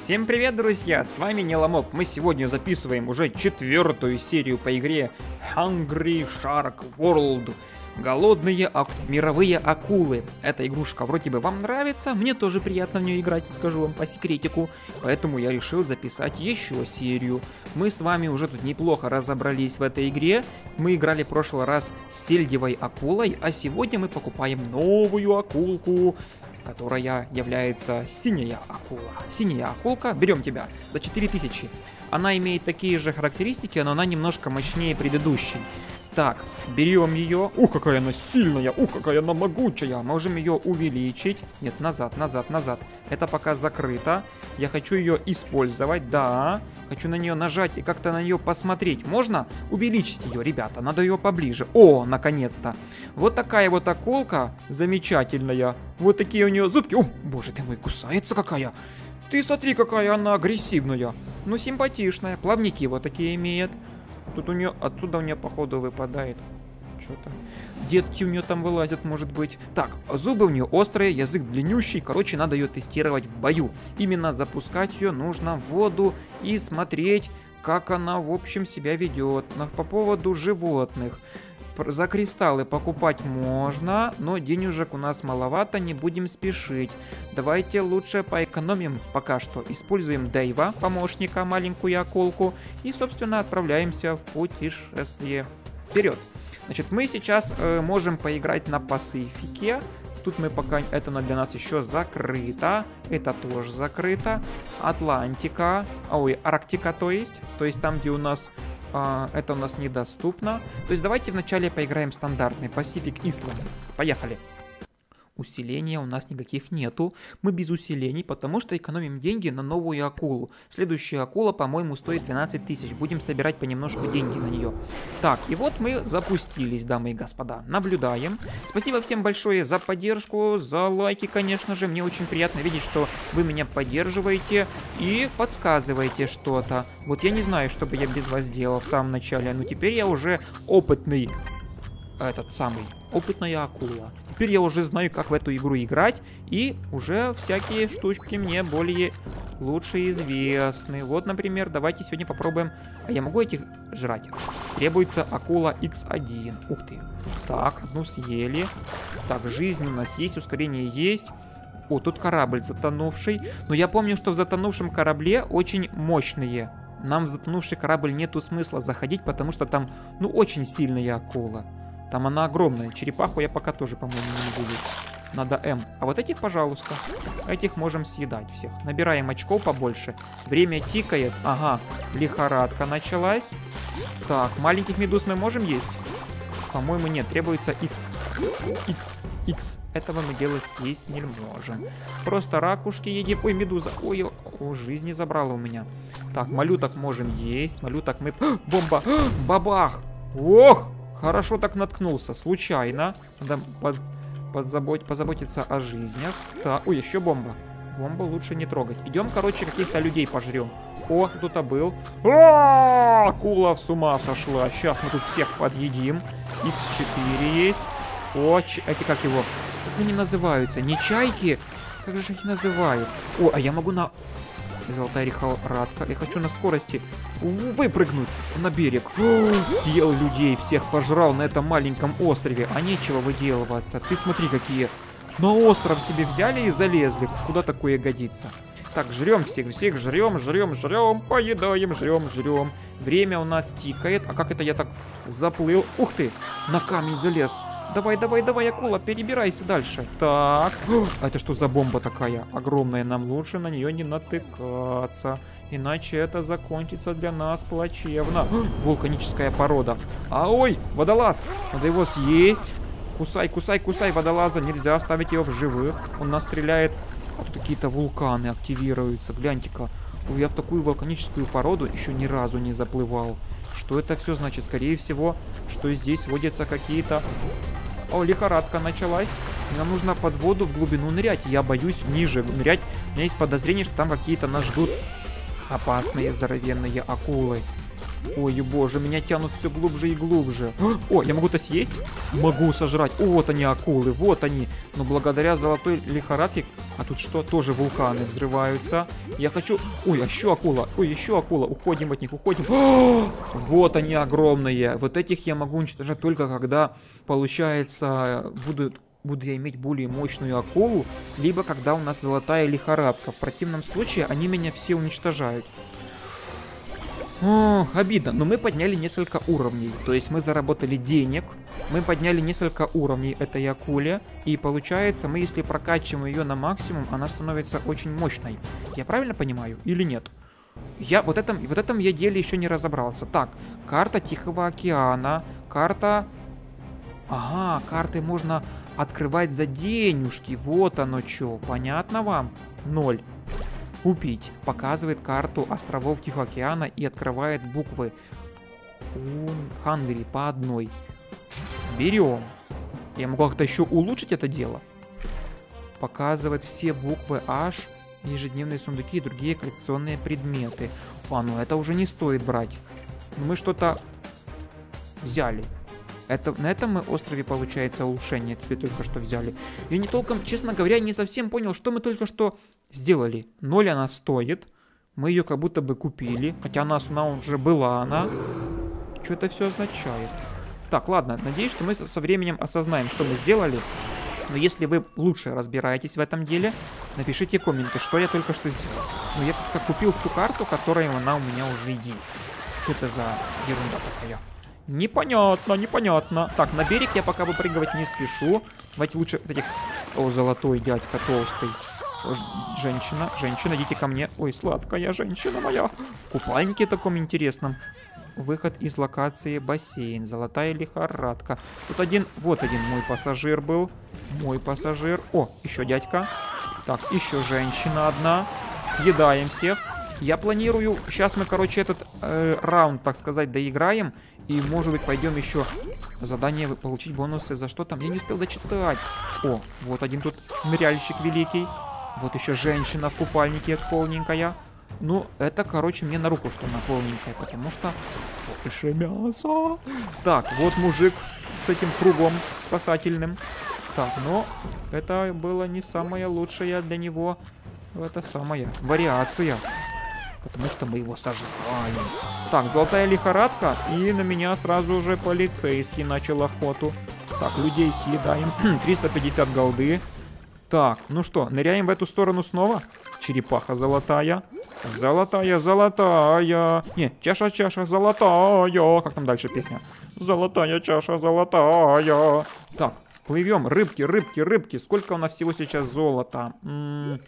Всем привет, друзья! С вами Неломоп. Мы сегодня записываем уже четвертую серию по игре Hungry Shark World. Голодные ак... мировые акулы. Эта игрушка вроде бы вам нравится, мне тоже приятно в нее играть, скажу вам по секретику. Поэтому я решил записать еще серию. Мы с вами уже тут неплохо разобрались в этой игре. Мы играли в прошлый раз с сельдевой акулой, а сегодня мы покупаем новую акулку которая является синяя акула. Синяя акулка, берем тебя, за 4000. Она имеет такие же характеристики, но она немножко мощнее предыдущей. Так, берем ее. Ух, какая она сильная, ух, какая она могучая. Можем ее увеличить. Нет, назад, назад, назад. Это пока закрыто. Я хочу ее использовать, да. Хочу на нее нажать и как-то на нее посмотреть. Можно увеличить ее, ребята? Надо ее поближе. О, наконец-то. Вот такая вот околка замечательная. Вот такие у нее зубки. О, боже ты мой, кусается какая. Ты смотри, какая она агрессивная. Ну, симпатичная. Плавники вот такие имеет. Тут у нее, оттуда у нее походу выпадает. Что-то. Детки у нее там вылазят, может быть. Так, зубы у нее острые, язык длиннющий. Короче, надо ее тестировать в бою. Именно запускать ее нужно в воду и смотреть, как она, в общем, себя ведет. По поводу животных. За кристаллы покупать можно, но денежек у нас маловато, не будем спешить. Давайте лучше поэкономим пока что. Используем Дэйва, помощника, маленькую околку, и, собственно, отправляемся в путешествие. Вперед! Значит, мы сейчас э, можем поиграть на Пасифике. Тут мы пока, это для нас еще закрыто. Это тоже закрыто. Атлантика, ой, Арктика то есть. То есть там, где у нас а, это у нас недоступно. То есть давайте вначале поиграем стандартный Pacific Island. Поехали. Усиления у нас никаких нету. Мы без усилений, потому что экономим деньги на новую акулу. Следующая акула, по-моему, стоит 12 тысяч. Будем собирать понемножку деньги на нее. Так, и вот мы запустились, дамы и господа. Наблюдаем. Спасибо всем большое за поддержку, за лайки, конечно же. Мне очень приятно видеть, что вы меня поддерживаете и подсказываете что-то. Вот я не знаю, что бы я без вас делал в самом начале, но теперь я уже опытный этот самый опытная акула. Теперь я уже знаю, как в эту игру играть, и уже всякие штучки мне более лучше известны. Вот, например, давайте сегодня попробуем... А я могу этих жрать? Требуется акула X1. Ух ты. Так, одну съели. Так, жизнь у нас есть, ускорение есть. О, тут корабль затонувший. Но я помню, что в затонувшем корабле очень мощные. Нам в затонувший корабль нету смысла заходить, потому что там, ну, очень сильная акула. Там она огромная. Черепаху я пока тоже, по-моему, не могу. Надо М. А вот этих, пожалуйста. Этих можем съедать всех. Набираем очков побольше. Время тикает. Ага, лихорадка началась. Так, маленьких медуз мы можем есть? По-моему, нет. Требуется X. X. X. Этого мы делать есть не можем. Просто ракушки едим. Ой, медуза. Ой, о, жизни забрала у меня. Так, малюток можем есть. Малюток мы... Бомба! Бабах! Ох! Хорошо так наткнулся, случайно. Надо под, подзабот, позаботиться о жизнях. Так, ой, еще бомба. Бомбу лучше не трогать. Идем, короче, каких-то людей пожрем. О, кто-то был. А, акула с ума сошла. Сейчас мы тут всех подъедим. X4 есть. О, эти как его? Как они называются? Не чайки? Как же их называют? О, а я могу на Золотая лихорадка. Я хочу на скорости выпрыгнуть на берег. съел людей, всех пожрал на этом маленьком острове. А нечего выделываться. Ты смотри, какие. На остров себе взяли и залезли. Куда такое годится? Так, жрем всех, всех жрем, жрем, жрем, поедаем, жрем, жрем. Время у нас тикает. А как это я так заплыл? Ух ты, на камень залез. Давай, давай, давай, акула, перебирайся дальше. Так. А это что за бомба такая огромная? Нам лучше на нее не натыкаться. Иначе это закончится для нас плачевно. Вулканическая порода. А ой, водолаз. Надо его съесть. Кусай, кусай, кусай водолаза. Нельзя оставить его в живых. Он нас стреляет. А тут какие-то вулканы активируются. Гляньте-ка. Я в такую вулканическую породу еще ни разу не заплывал. Что это все значит? Скорее всего, что здесь водятся какие-то о, лихорадка началась. Нам нужно под воду в глубину нырять. Я боюсь ниже нырять. У меня есть подозрение, что там какие-то нас ждут опасные здоровенные акулы. Ой, боже, меня тянут все глубже и глубже. О, я могу-то съесть? Могу сожрать. О, вот они, акулы, вот они. Но благодаря золотой лихорадке... А тут что? Тоже вулканы взрываются. Я хочу... Ой, еще акула. Ой, еще акула. Уходим от них, уходим. О, вот они огромные. Вот этих я могу уничтожать только когда, получается, будут буду я иметь более мощную акулу, либо когда у нас золотая лихорадка. В противном случае они меня все уничтожают. Ох, обидно, но мы подняли несколько уровней. То есть мы заработали денег, мы подняли несколько уровней этой акуле, и получается, мы если прокачиваем ее на максимум, она становится очень мощной. Я правильно понимаю или нет? Я вот этом, вот этом я деле еще не разобрался. Так, карта Тихого океана, карта... Ага, карты можно открывать за денежки. Вот оно что. Понятно вам? Ноль. Купить. Показывает карту островов Тихого океана и открывает буквы Хангри по одной. Берем. Я могу как-то еще улучшить это дело. Показывает все буквы H, ежедневные сундуки и другие коллекционные предметы. А, ну это уже не стоит брать. Мы что-то взяли. Это, на этом мы острове, получается, улучшение тебе только что взяли. Я не толком, честно говоря, не совсем понял, что мы только что сделали. Ноль она стоит. Мы ее как будто бы купили. Хотя у нас она уже была она. Что это все означает? Так, ладно, надеюсь, что мы со временем осознаем, что мы сделали. Но если вы лучше разбираетесь в этом деле, напишите комменты, что я только что сделал. Ну, я как-то купил ту карту, которая она у меня уже есть. Что это за ерунда такая? Непонятно, непонятно. Так, на берег я пока выпрыгивать не спешу. Давайте лучше вот этих... О, золотой дядька толстый. Женщина, женщина, идите ко мне. Ой, сладкая женщина моя. В купальнике таком интересном. Выход из локации бассейн. Золотая лихорадка. Тут один, вот один мой пассажир был. Мой пассажир. О, еще дядька. Так, еще женщина одна. Съедаем всех. Я планирую, сейчас мы, короче, этот э, раунд, так сказать, доиграем. И, может быть, пойдем еще задание получить бонусы за что там. Я не успел дочитать. О, вот один тут ныряльщик великий. Вот еще женщина в купальнике полненькая. Ну, это, короче, мне на руку, что она полненькая, потому что больше мяса. Так, вот мужик с этим кругом спасательным. Так, но это было не самая лучшая для него, это самая вариация. Потому что мы его сожрали. Так, золотая лихорадка. И на меня сразу уже полицейский начал охоту. Так, людей съедаем. 350 голды. Так, ну что, ныряем в эту сторону снова? Черепаха золотая. Золотая, золотая. Не, чаша, чаша, золотая. Как там дальше песня? Золотая чаша, золотая. Так, плывем. Рыбки, рыбки, рыбки. Сколько у нас всего сейчас золота? М -м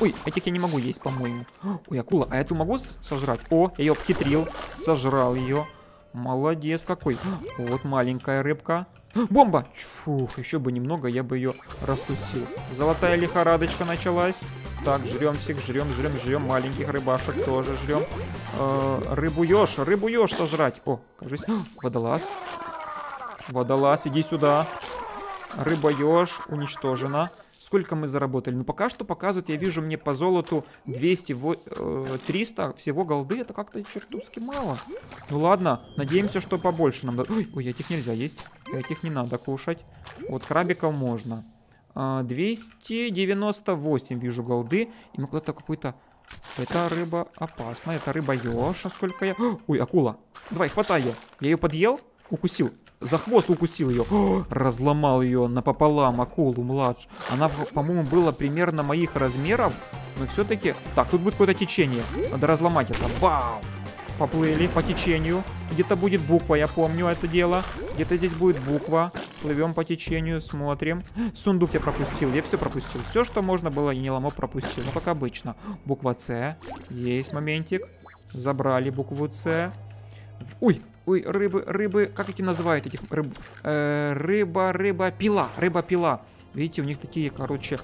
Ой, этих я не могу есть, по-моему. Ой, акула, а эту могу сожрать? О, я ее обхитрил, сожрал ее. Молодец какой. Вот маленькая рыбка. Бомба! Фух, еще бы немного, я бы ее раскусил. Золотая лихорадочка началась. Так, жрем всех, жрем, жрем, жрем. Маленьких рыбашек тоже жрем. Э, рыбу ешь, рыбу ешь сожрать. О, кажись. Водолаз. Водолаз, иди сюда. Рыба ешь уничтожена. Сколько мы заработали? Ну, пока что показывает, я вижу, мне по золоту 200, 300 всего голды. Это как-то чертовски мало. Ну, ладно, надеемся, что побольше нам дадут. Ой, ой, этих нельзя есть. Этих не надо кушать. Вот крабиков можно. 298 а, вижу голды. И мы куда-то какой-то... Эта рыба опасна. Это рыба Ёша. Сколько я... Ой, акула. Давай, хватай ее. Я ее подъел? Укусил за хвост укусил ее. Разломал ее напополам, акулу младш. Она, по-моему, была примерно моих размеров. Но все-таки... Так, тут будет какое-то течение. Надо разломать это. Вау! Поплыли по течению. Где-то будет буква, я помню это дело. Где-то здесь будет буква. Плывем по течению, смотрим. Сундук я пропустил, я все пропустил. Все, что можно было, и не ломок пропустил. Ну, как обычно. Буква С. Есть моментик. Забрали букву С. Ой, Ой, рыбы, рыбы, как эти называют этих рыб? Э, рыба, рыба, пила, рыба, пила. Видите, у них такие, короче...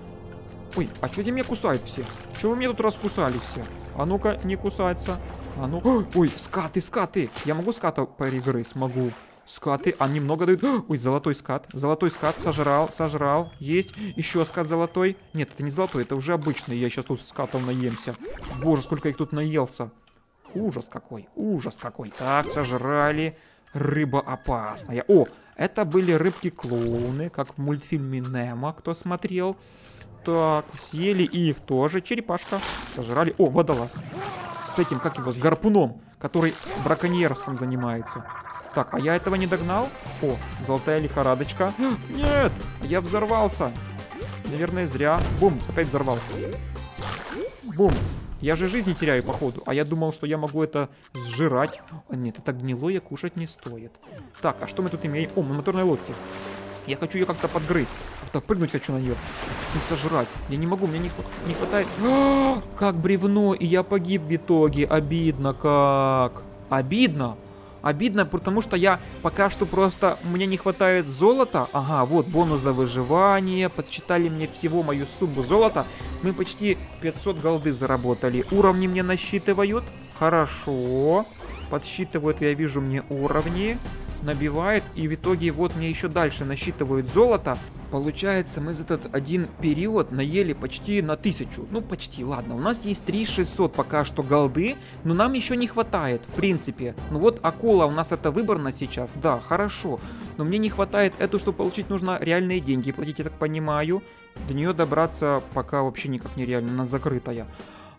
Ой, а что они меня кусают все? Что вы меня тут раскусали все? А ну-ка, не кусаться. А ну... Ой, скаты, скаты. Я могу ската перегрызть? Могу. Скаты, а немного дают. Ой, золотой скат. Золотой скат, сожрал, сожрал. Есть. Еще скат золотой. Нет, это не золотой, это уже обычный. Я сейчас тут скатов наемся. Боже, сколько их тут наелся. Ужас какой, ужас какой. Так, сожрали. Рыба опасная. О, это были рыбки-клоуны, как в мультфильме Немо, кто смотрел. Так, съели их тоже. Черепашка. Сожрали. О, водолаз. С этим, как его, с гарпуном, который браконьерством занимается. Так, а я этого не догнал? О, золотая лихорадочка. Нет, я взорвался. Наверное, зря. Бумс, опять взорвался. Бумс. Я же жизни теряю, походу. А я думал, что я могу это сжирать. О, нет, это гнилое кушать не стоит. Так, а что мы тут имеем? О, на моторной лодке. Я хочу ее как-то подгрызть. Как-то прыгнуть хочу на нее. И сожрать. Я не могу, мне не, не хватает. А, как бревно, и я погиб в итоге. Обидно как. Обидно. Обидно, потому что я пока что просто... Мне не хватает золота. Ага, вот бонус за выживание. Подсчитали мне всего мою сумму золота. Мы почти 500 голды заработали. Уровни мне насчитывают. Хорошо. Подсчитывают, я вижу, мне уровни. Набивает. И в итоге вот мне еще дальше насчитывают золото. Получается, мы за этот один период наели почти на тысячу. Ну, почти, ладно. У нас есть 3600 пока что голды, но нам еще не хватает, в принципе. Ну вот акула у нас это выбрано сейчас, да, хорошо. Но мне не хватает эту, чтобы получить, нужно реальные деньги платить, я так понимаю. До нее добраться пока вообще никак нереально, она закрытая.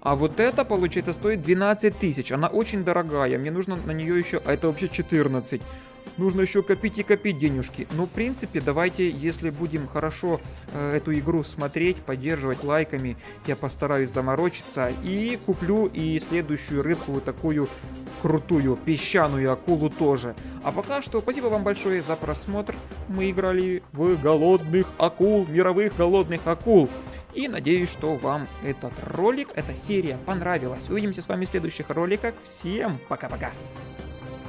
А вот это, получается, стоит 12 тысяч. Она очень дорогая. Мне нужно на нее еще... А это вообще 14 нужно еще копить и копить денежки. Но, в принципе, давайте, если будем хорошо э, эту игру смотреть, поддерживать лайками, я постараюсь заморочиться и куплю и следующую рыбку, вот такую крутую песчаную акулу тоже. А пока что, спасибо вам большое за просмотр. Мы играли в голодных акул, мировых голодных акул. И надеюсь, что вам этот ролик, эта серия понравилась. Увидимся с вами в следующих роликах. Всем пока-пока.